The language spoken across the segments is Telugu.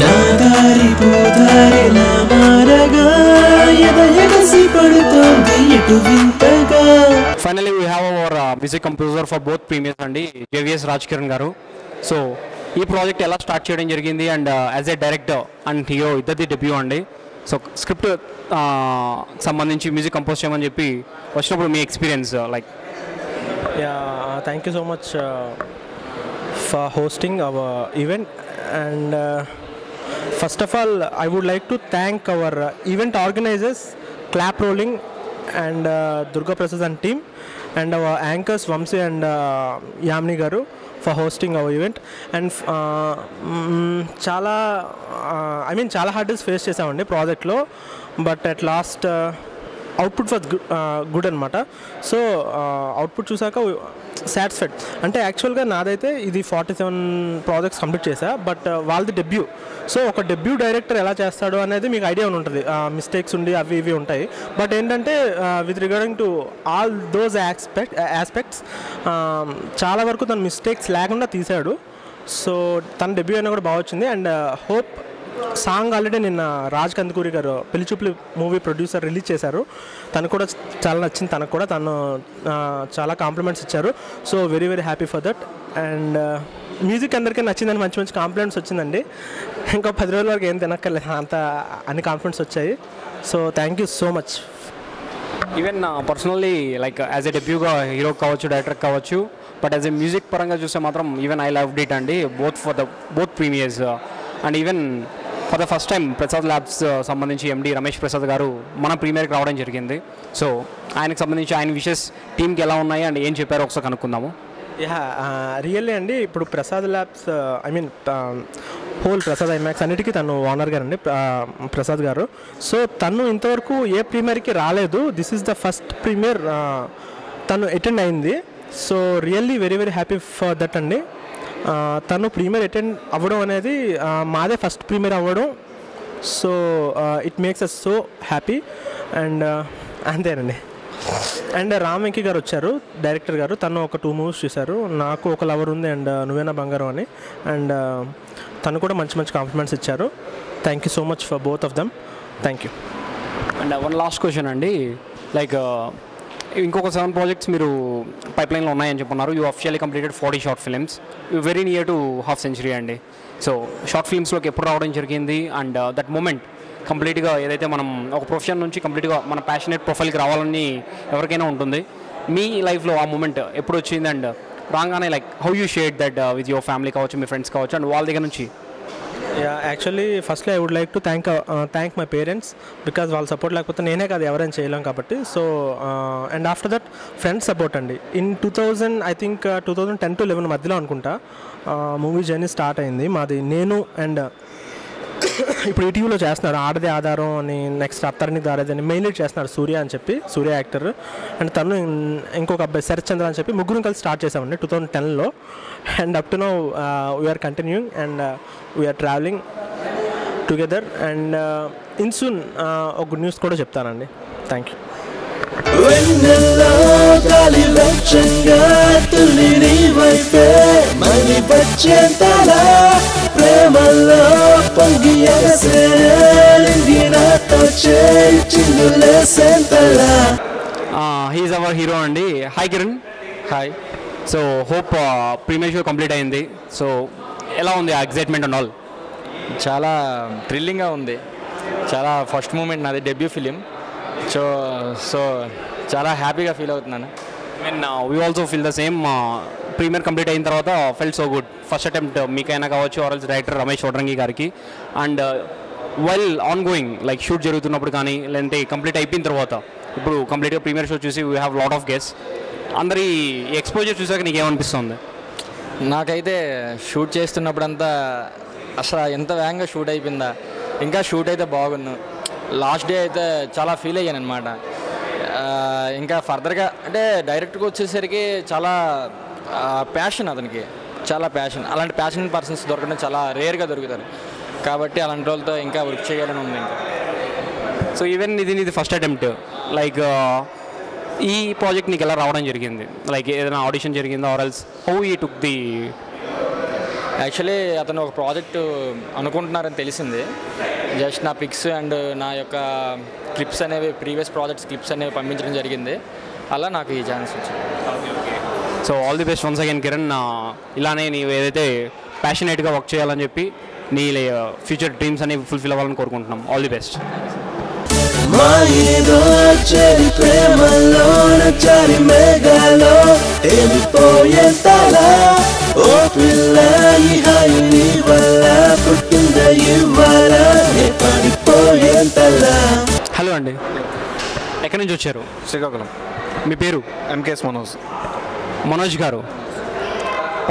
నా దారి మారగా? పడుతోంది ఎటు వింతగా? Finally we have our music composer for both premieres అండి జేవిఎస్ రాజ్ కిరణ్ గారు. సో ఈ ప్రాజెక్ట్ ఎలా స్టార్ట్ చేయడం జరిగింది and as a director and hero ఇద్దరిది డెబ్యూ అండి. సో స్క్రిప్ట్ సంబంధించి మ్యూజిక్ కంపోజ్ చేయమని చెప్పి వచ్చినప్పుడు మీ experience like Yeah, uh, thank you so much uh, for hosting our event. And uh, first of all, I would like to thank our uh, event organizers, Clap Rolling, and uh, Durga Prasad and team, and our anchors Vamsi and uh, Yamni Garu for hosting our event. And uh, mm, చాలా ఐ మీన్ చాలా హార్డల్స్ ఫేస్ చేసామండి ప్రాజెక్ట్లో but at last output was good అనమాట సో అవుట్పుట్ చూసాక సాటిస్ఫైడ్ అంటే యాక్చువల్గా నాదైతే ఇది ఫార్టీ సెవెన్ ప్రాజెక్ట్స్ కంప్లీట్ చేశా బట్ uh, వాళ్ళది డెబ్యూ సో ఒక డెబ్యూ డైరెక్టర్ ఎలా చేస్తాడు అనేది మీకు ఐడియా ఉంటుంది. మిస్టేక్స్ ఉండి అవి ఇవి ఉంటాయి. బట్ ఏంటంటే with regarding to all those aspect aspects చాలా వరకు తన మిస్టేక్స్ లేకుండా తీశాడు. సో తన డెబ్యూ అయినా కూడా బాగా వచ్చింది and hope uh, song already నిన్న రాజ్ కందుకూరి గారు పెళ్ళిచూపులు మూవీ ప్రొడ్యూసర్ రిలీజ్ చేశారు. తను కూడా చాలా నచ్చింది తనకు కూడా తను చాలా కాంప్లిమెంట్స్ ఇచ్చారు. So very very happy for that and music అందరికీ నచ్చిందని మంచి మంచి కాంప్లిమెంట్స్ వచ్చిందండి. ఇంకా పది రోజుల వరకు ఏం తినక్కర్లేదు అంత అన్ని కాంప్లిమెంట్స్ వచ్చాయి. So thank you so much even personally like as a డెబ్యూగా hero కావచ్చు డైరెక్టర్ కావచ్చు బట్ యాజ్ ఎ మ్యూజిక్ పరంగా చూస్తే మాత్రం ఈవెన్ ఐ లవ్ డిట్ అండి both for the both premieres and even for the first time Prasad labs సంబంధించి ఎండి రమేష్ ప్రసాద్ గారు మన ప్రీమియర్కి రావడం జరిగింది. సో ఆయనకు సంబంధించి ఆయన విషెస్ టీంకి ఎలా ఉన్నాయి అండ్ ఏం చెప్పారో ఒకసారి కనుక్కుందాము. యా రియల్లీ అండి. ఇప్పుడు Prasad labs I mean whole Prasad IMAX అన్నిటికీ తను ఓనర్ గారు అండి ప్రసాద్ గారు. సో తను ఇంతవరకు ఏ ప్రీమియర్కి రాలేదు. This is the first premiere తను అటెండ్ అయింది. So really very very happy for that అండి. తను ప్రీమియర్ అటెండ్ అవ్వడం అనేది మాదే ఫస్ట్ ప్రీమియర్ అవ్వడం. So it makes us so happy and అంతేనండి. అండ్ రామ్ వెంకీ గారు వచ్చారు డైరెక్టర్ గారు. తను ఒక టూ మూవీస్ చూశారు. నాకు ఒక లవర్ ఉంది అండ్ నువ్వేనా బంగారం అని. అండ్ తను కూడా మంచి మంచి కాంప్లిమెంట్స్ ఇచ్చారు. Thank you so much for both of them thank you and one last question అండి. లైక్ ఇంకొక సెవెన్ ప్రాజెక్ట్స్ మీరు పైప్ లైన్లో ఉన్నాయని చెప్పున్నారు. You officially completed forty short films very near to half century అండి. సో షార్ట్ ఫిల్మ్స్లోకి ఎప్పుడు రావడం జరిగింది? అండ్ దట్ మూమెంట్ కంప్లీట్గా ఏదైతే మనం ఒక ప్రొఫెషన్ నుంచి కంప్లీట్గా మన ప్యాషనేట్ ప్రొఫైల్కి రావాలని ఎవరికైనా ఉంటుంది. మీ లైఫ్లో ఆ మూమెంట్ ఎప్పుడు వచ్చింది? అండ్ రాగానే like how you share that with your family కావచ్చు మీ ఫ్రెండ్స్ కావచ్చు అండ్ వాళ్ళ దగ్గర నుంచి yeah actually firstly I would like to thank thank my parents because వాళ్ళ సపోర్ట్ లేకపోతే నేనే కాదు ఎవరైనా చేయలేం కాబట్టి. So and after that friends support అండి. In two thousand I think two thousand ten to eleven మధ్యలో అనుకుంటా మూవీ జర్నీ స్టార్ట్ అయింది. మాది నేను అండ్ ఇప్పుడు ఈటీవీలో చేస్తున్నారు ఆడదే ఆధారం అని నెక్స్ట్ అత్తరిని దారేది అని మెయిన్ లీడ్ చేస్తున్నారు సూర్య అని చెప్పి సూర్య యాక్టర్ అండ్ తను ఇంకొక అబ్బాయి శరత్ చంద్ర అని చెప్పి ముగ్గురు కలిసి స్టార్ట్ చేసామండి టూ థౌజండ్ టెన్లో and up to now we are continuing and we are travelling together and in soon ఒక గుడ్ న్యూస్ కూడా చెప్తానండి. థ్యాంక్ యూ వెన్నెల్లో హీఈస్ అవర్ హీరో అండి. Hi Kiran hi so hope premiere show complete అయింది. సో ఎలా ఉంది ఆ ఎగ్జైట్మెంట్ అండ్ ఆల్ చాలా థ్రిల్లింగ్గా ఉంది. చాలా ఫస్ట్ మూమెంట్ నాది డెబ్యూ ఫిలిం సో సో చాలా హ్యాపీగా ఫీల్ అవుతున్నాను. Mean we also feel the same premiere complete అయిన తర్వాత fell so good first attempt మీకైనా కావచ్చు ఆర్ఎల్స్ డైరెక్టర్ రమేష్ వడ్రంగి గారికి. And well on going like shoot జరుగుతున్నప్పుడు కానీ లేదంటే కంప్లీట్ అయిపోయిన తర్వాత ఇప్పుడు కంప్లీట్గా ప్రీమియర్ షో చూసి we have lot of guests అందరి ఎక్స్పోజర్ చూసాక నీకేమనిపిస్తుంది? నాకైతే షూట్ చేస్తున్నప్పుడంతా అసలు ఎంత వేగంగా షూట్ అయిపోయిందా. ఇంకా షూట్ అయితే బాగుంది లాస్ట్ డే అయితే చాలా ఫీల్ అయ్యాను అనమాట uh, ఇంకా ఫర్దర్గా అంటే డైరెక్ట్గా వచ్చేసరికి చాలా ప్యాషన్ అతనికి. చాలా ప్యాషన్ అలాంటి ప్యాషన్ పర్సన్స్ దొరకడం చాలా రేర్గా దొరుకుతారు కాబట్టి అలాంటి వాళ్ళతో ఇంకా వర్క్ చేయాలని ఉంది ఇంకా. సో ఈవెన్ ఇది నీది ఫస్ట్ అటెంప్ట్ లైక్ ఈ ప్రాజెక్ట్ నీకు ఎలా రావడం జరిగింది? లైక్ ఏదైనా ఆడిషన్ జరిగిందా? ఆర్ ఎల్స్ హౌ ఈ టుక్ ది యాక్చువల్లీ అతను ఒక ప్రాజెక్ట్ అనుకుంటున్నారని తెలిసింది. జస్ట్ నా పిక్స్ అండ్ నా యొక్క క్లిప్స్ అనేవి ప్రీవియస్ ప్రాజెక్ట్స్ క్లిప్స్ అనేవి పంపించడం జరిగింది. అలా నాకు ఈ ఛాన్స్ వచ్చింది. So all the best once again Kiran. ఇలానే నీవు ఏదైతే ప్యాషనేట్గా వర్క్ చేయాలని చెప్పి నీ ఫ్యూచర్ డ్రీమ్స్ అనేవి ఫుల్ఫిల్ అవ్వాలని కోరుకుంటున్నాం. ఆల్ ది బెస్ట్ మాయేదో చెరి ప్రేమలోన చరి మేఘాలో తేలిపోయే తల. ఓ పిల్ల ఈ హాయి నీ వల్ల పుట్టింద ఇవ్వాల నే పడిపోయే తల. హలో అండి. ఎక్కడి నుంచి వచ్చారు? శ్రీకాకుళం. మీ పేరు? ఎంకేఎస్ మనోజ్ మనోజ్ గారు.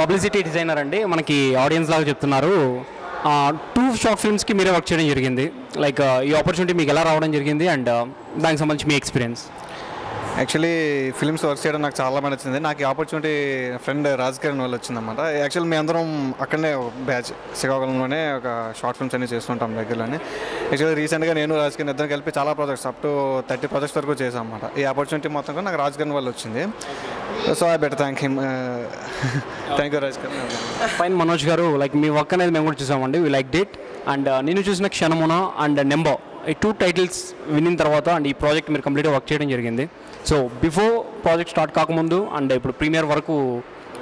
పబ్లిసిటీ డిజైనర్ అండి. మనకి ఆడియన్స్ లాగా చెప్తున్నారు. టూ షార్ట్ ఫిల్మ్స్కి మీరే వర్క్ చేయడం జరిగింది. లైక్ ఈ ఆపర్చునిటీ మీకు ఎలా రావడం జరిగింది అండ్ దానికి సంబంధించి మీ ఎక్స్పీరియన్స్? యాక్చువల్లీ ఫిల్మ్స్ వర్క్ చేయడం నాకు చాలా బాగా నచ్చింది. నాకు ఈ ఆపర్చునిటీ ఫ్రెండ్ రాజ్ కిరణ్ వల్ల వచ్చిందన్నమాట. యాక్చువల్ మీ అందరం అక్కడనే బ్యాచ్ శ్రీకాకుళంలోనే ఒక షార్ట్ ఫిల్మ్స్ అన్ని చేస్తుంటాం దగ్గరలోనే. యాక్చువల్లీ రీసెంట్గా నేను రాజ్ కిరణ్ ఇద్దరు కలిపి చాలా projects up to thirty projects వరకు చేసాం అనమాట ఈ ఆపర్చునిటీ మొత్తం కూడా నాకు రాజ్ కిరణ్ వల్ల వచ్చింది. So I better thank him thank you Raj fine Manoj garu like me work అనేది మేము కూడా చూసామండి. వీ లైక్ డిట్ అండ్ నేను చూసిన క్షణమున అండ్ నెంబర్ ఈ టూ టైటిల్స్ వినిన తర్వాత అండ్ ఈ ప్రాజెక్ట్ మీరు కంప్లీట్గా వర్క్ చేయడం జరిగింది. సో బిఫోర్ ప్రాజెక్ట్ స్టార్ట్ కాకముందు అండ్ ఇప్పుడు ప్రీమియర్ వరకు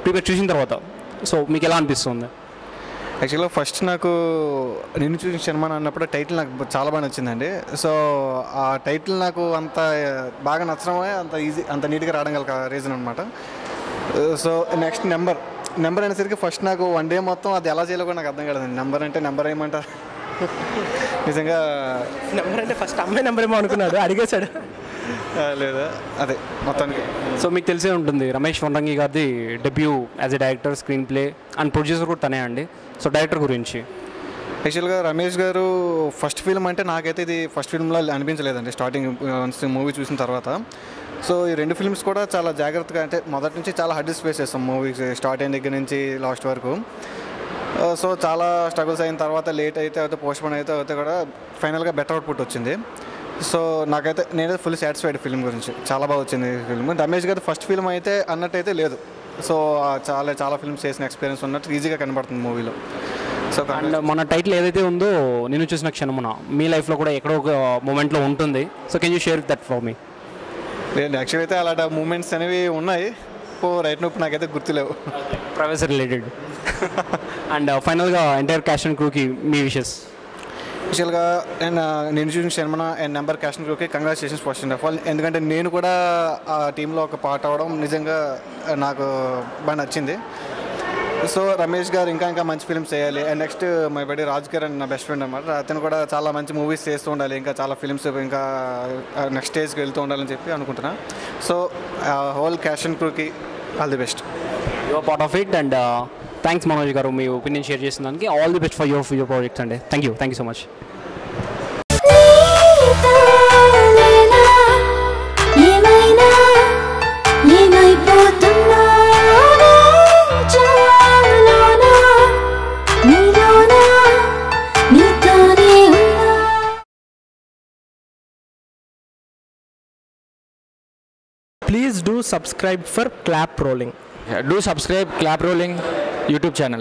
ప్రీమియర్ చూసిన తర్వాత సో మీకు ఎలా అనిపిస్తుంది? యాక్చువల్గా ఫస్ట్ నాకు నిన్ను చూసిన సినిమా అన్నప్పుడు టైటిల్ నాకు చాలా బాగా నచ్చిందండి. సో ఆ టైటిల్ నాకు అంత బాగా నచ్చడమే అంత ఈజీ అంత నీట్గా రావడం గల రీజన్ అనమాట సో నెక్స్ట్ నెంబర్ నెంబర్ అనేసరికి ఫస్ట్ నాకు వన్ డే మొత్తం అది ఎలా చేయాలో కూడా నాకు అర్థం కాలేదండి. నెంబర్ అంటే నెంబర్ ఏమంటారు? నిజంగా నెంబర్ అంటే ఫస్ట్ అమ్మాయి నెంబర్ ఏమో అనుకున్నాడు అడిగేశాడు. లేదా? అదే మొత్తానికి. సో మీకు తెలిసే ఉంటుంది రమేష్ వండంగి గారిది debut as a director screenplay and producer కూడా తనే అండి. సో డైరెక్టర్ గురించి. యాక్చువల్గా రమేష్ గారు ఫస్ట్ ఫిల్మ్ అంటే నాకైతే ఇది ఫస్ట్ ఫిల్మ్లో అనిపించలేదండి స్టార్టింగ్ మూవీ చూసిన తర్వాత. సో ఈ రెండు ఫిల్మ్స్ కూడా చాలా జాగ్రత్తగా అంటే మొదటి నుంచి చాలా హర్డిల్స్ ఫేస్ చేస్తాం మూవీస్ స్టార్ట్ అయిన దగ్గర నుంచి లాస్ట్ వరకు. సో చాలా స్ట్రగుల్స్ అయిన తర్వాత లేట్ అయితే అయితే పోస్ట్ పోన్ అయితే అయితే కూడా ఫైనల్గా బెటర్ అవుట్పుట్ వచ్చింది. సో నాకైతే నేనైతే ఫుల్ సాటిస్ఫైడ్ ఫిల్మ్ గురించి. చాలా బాగా వచ్చింది ఫిల్మ్ రమేష్ గారి ఫస్ట్ ఫిల్మ్ అయితే అన్నట్టయితే లేదు. సో చాలా చాలా ఫిల్మ్స్ చేసిన ఎక్స్పీరియన్స్ ఉన్నట్టు ఈజీగా కనబడుతుంది మూవీలో సో అండ్ మన టైటిల్ ఏదైతే ఉందో నేను చూసిన క్షణమున మీ లైఫ్లో కూడా ఎక్కడో ఒక మూమెంట్లో ఉంటుంది. So can you share that for me లేదు యాక్చువల్ అయితే అలాంటి మూమెంట్స్ అనేవి ఉన్నాయి. ఓ రైట్ నొప్పి నాకైతే గుర్తులేవు. ప్రైవసీ రిలేటెడ్ అండ్ ఫైనల్గా ఎంటైర్ క్యాష్ అండ్ క్రూకి మీ విషెస్ యాక్చువల్గా నేను uh, నేను చూసిన శర్మన అండ్ నెంబర్ క్యాషన్ గ్రూప్కి congratulations first and of all ఎందుకంటే నేను కూడా ఆ టీంలో ఒక పార్ట్ అవ్వడం నిజంగా uh, నాకు బాగా నచ్చింది. సో రమేష్ గారు ఇంకా ఇంకా మంచి ఫిల్మ్స్ చేయాలి. అండ్ నెక్స్ట్ మై బడి రాజ్ గారు నా బెస్ట్ ఫ్రెండ్ అనమాట అతను కూడా చాలా మంచి మూవీస్ చేస్తూ ఉండాలి. ఇంకా చాలా ఫిల్మ్స్ ఇంకా uh, నెక్స్ట్ స్టేజ్కి వెళ్తూ ఉండాలని చెప్పి అనుకుంటున్నా. So whole cast and క్రూకి all the best your part of it and thanks Manoj garu me opinion share చేసిన దానికి all the best for your future projects అండి thank you thank you so much Please do subscribe for clap rolling. Yeah, do subscribe clap rolling YouTube channel.